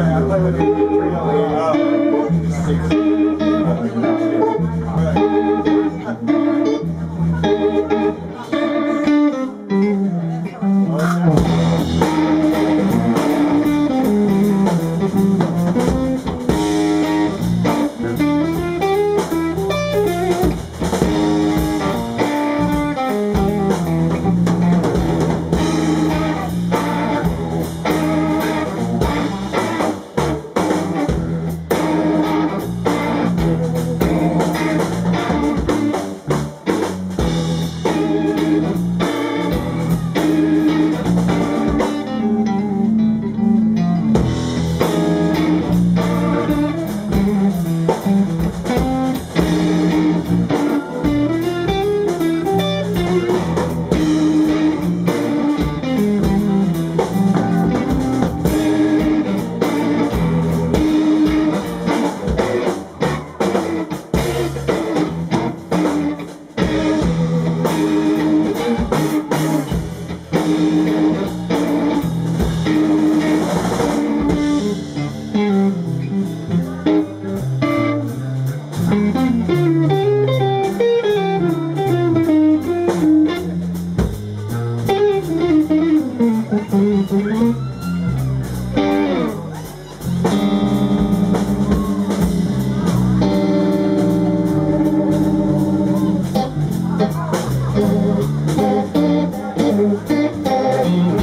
I play with you.